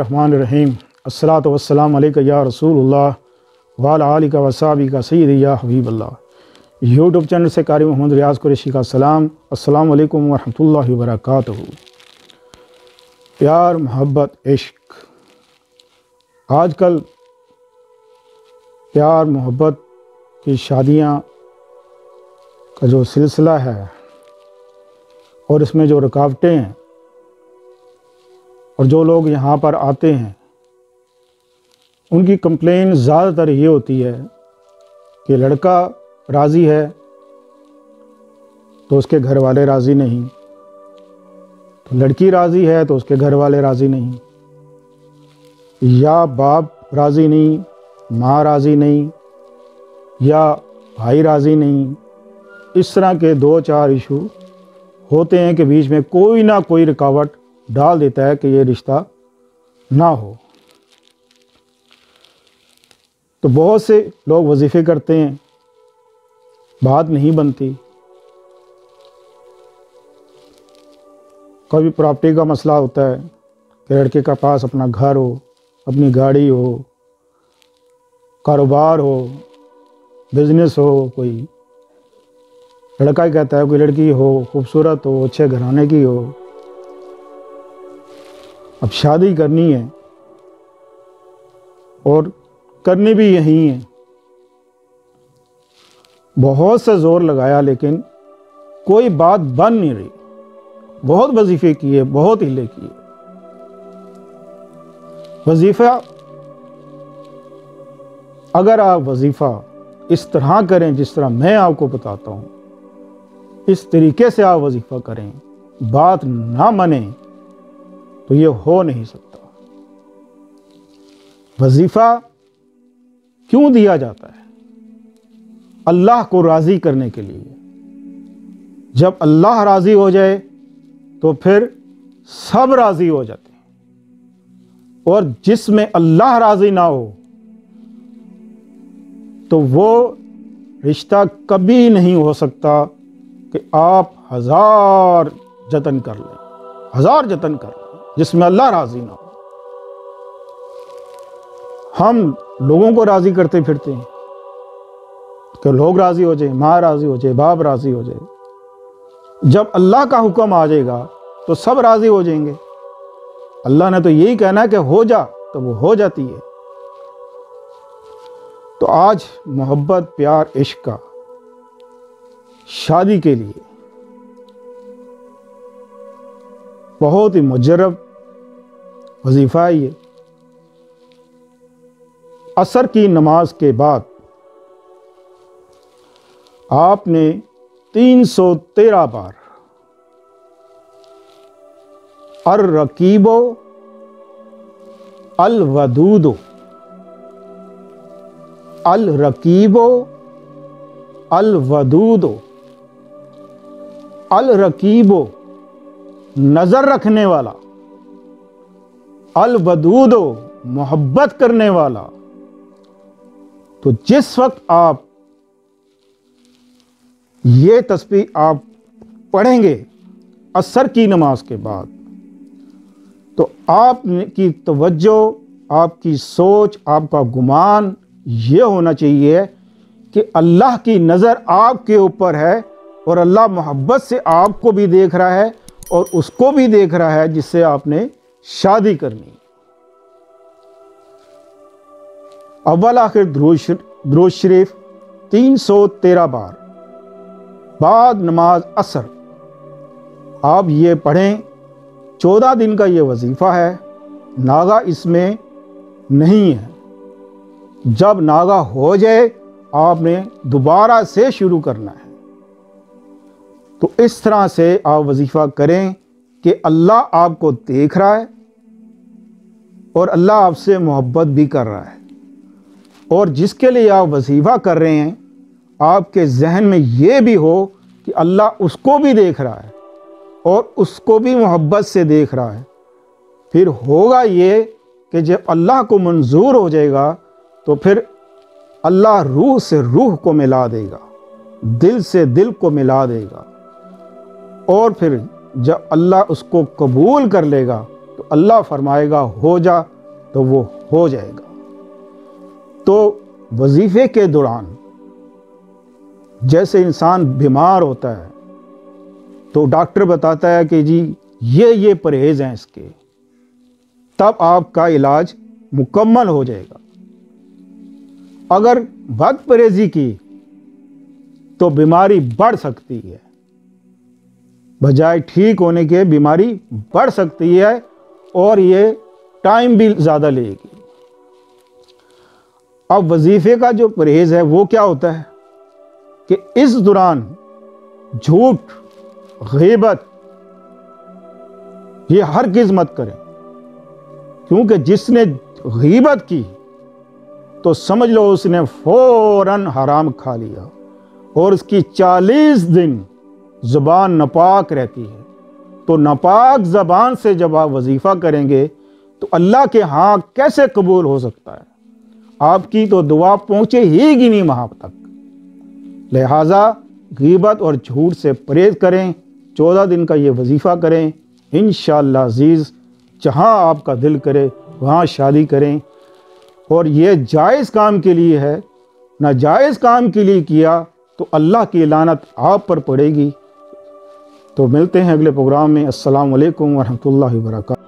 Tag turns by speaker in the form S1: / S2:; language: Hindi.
S1: बसमीम अस्सलात वस्सलाम अलैका या रसूलुल्लाह वाल आलिका वसाबी का सैद या हबीब अल्लाह यूट्यूब चैनल से कारी मोहम्मद रियाज कुरैशी का सलाम अस्सलाम वालेकुम वरहमतुल्लाहि वबरकातुहू प्यार मोहब्बत इश्क आजकल प्यार मोहब्बत की शादियाँ का जो सिलसिला है और इसमें जो रुकावटें हैं और जो लोग यहाँ पर आते हैं, उनकी कंप्लेन ज़्यादातर ये होती है कि लड़का राज़ी है तो उसके घर वाले राज़ी नहीं। तो लड़की राज़ी है तो उसके घर वाले राज़ी नहीं। या बाप राज़ी नहीं, माँ राज़ी नहीं, या भाई राज़ी नहीं। इस तरह के दो चार इशू होते हैं कि बीच में कोई ना कोई रुकावट डाल देता है कि ये रिश्ता ना हो। तो बहुत से लोग वजीफ़े करते हैं, बात नहीं बनती। कभी प्रॉपर्टी का मसला होता है कि लड़के का पास अपना घर हो, अपनी गाड़ी हो, कारोबार हो, बिज़नेस हो, कोई लड़का ही कहता है कोई लड़की हो, खूबसूरत हो, अच्छे घराने की हो अब शादी करनी है और करनी भी यही है। बहुत से ज़ोर लगाया, लेकिन कोई बात बन नहीं रही। बहुत वजीफ़े किए, बहुत हिले किए। वजीफ़ा, अगर आप वजीफ़ा इस तरह करें जिस तरह मैं आपको बताता हूँ, इस तरीके से आप वजीफ़ा करें, बात ना माने तो ये हो नहीं सकता। वजीफ़ा क्यों दिया जाता है? अल्लाह को राज़ी करने के लिए। जब अल्लाह राज़ी हो जाए तो फिर सब राज़ी हो जाते हैं। और जिसमें अल्लाह राज़ी ना हो तो वो रिश्ता कभी नहीं हो सकता कि आप हज़ार जतन कर लें। हज़ार जतन कर लें। जिसमें अल्लाह राज़ी ना हो। हम लोगों को राज़ी करते फिरते हैं। कि लोग राज़ी हो जाए, माँ राज़ी हो जाए, बाप राज़ी हो जाए। जब अल्लाह का हुक्म आ जाएगा तो सब राज़ी हो जाएँगे। अल्लाह ने तो यही कहना है कि हो जा तो वो हो जाती है। तो आज मोहब्बत, प्यार, इश्क का शादी के लिए बहुत ही मुजरब वजीफ़ा है ये। असर की नमाज़ के बाद आपने 313 बार अर रकीबो अल वदूदो अल रकीबो अल वदूदो अल रकीबो नज़र रखने वाला अल वदूदो मोहब्बत करने वाला। तो जिस वक्त आप ये तस्वीर आप पढ़ेंगे असर की नमाज़ के बाद तो आप की तवज्जो, आपकी सोच, आपका गुमान ये होना चाहिए कि अल्लाह की नज़र आपके ऊपर है और अल्लाह मोहब्बत से आपको भी देख रहा है और उसको भी देख रहा है जिससे आपने शादी करनी। अव्वल आखिर द्रोज शरीफ तीन सौ तेरह बार। बाद नमाज़ असर। आप ये पढ़ें, चौदह दिन का ये वजीफ़ा है, नागा इसमें नहीं है। जब नागा हो जाए, आपने दोबारा से शुरू करना है। तो इस तरह से आप वजीफ़ा करें कि अल्लाह आपको देख रहा है और अल्लाह आपसे मोहब्बत भी कर रहा है। और जिसके लिए आप वजीफ़ा कर रहे हैं, आपके जहन में ये भी हो कि अल्लाह उसको भी देख रहा है और उसको भी मोहब्बत से देख रहा है। फिर होगा ये कि जब अल्लाह को मंजूर हो जाएगा तो फिर अल्लाह रूह से रूह को मिला देगा, दिल से दिल को मिला देगा। और फिर जब अल्लाह उसको कबूल कर लेगा तो अल्लाह फरमाएगा, हो जा तो वो हो जाएगा। तो वजीफ़े के दौरान जैसे इंसान बीमार होता है तो डॉक्टर बताता है कि जी, ये ये परहेज़ हैं इसके। तब आपका इलाज मुकम्मल हो जाएगा। अगर बद परहेज़ी की तो बीमारी बढ़ सकती है। बजाय ठीक होने के बीमारी बढ़ सकती है और ये टाइम भी ज़्यादा लेगी। अब वजीफ़े का जो परहेज़ है, वो क्या होता है? कि इस दौरान झूठ, गीबत, ये हर किस मत करें? क्योंकि जिसने गीबत की तो समझ लो उसने फ़ौरन हराम खा लिया। और उसकी चालीस दिन ज़ुबान नापाक रहती है। तो नापाक ज़बान से जब आप वजीफ़ा करेंगे तो अल्लाह के हाँ कैसे कबूल हो सकता है? आपकी तो दुआ पहुँचे ही गी नहीं वहाँ तक। लिहाजा गीबत और झूठ से परहेज करें, चौदह दिन का ये वजीफ़ा करें। इन अज़ीज़, जहाँ आपका दिल करे, वहाँ शादी करें। और ये जायज़ काम के लिए है, नाजायज़ काम के लिए किया तो अल्लाह की लानत आप पर पड़ेगी। तो मिलते हैं अगले प्रोग्राम में। असलकम वरहमल वबरकातुहू।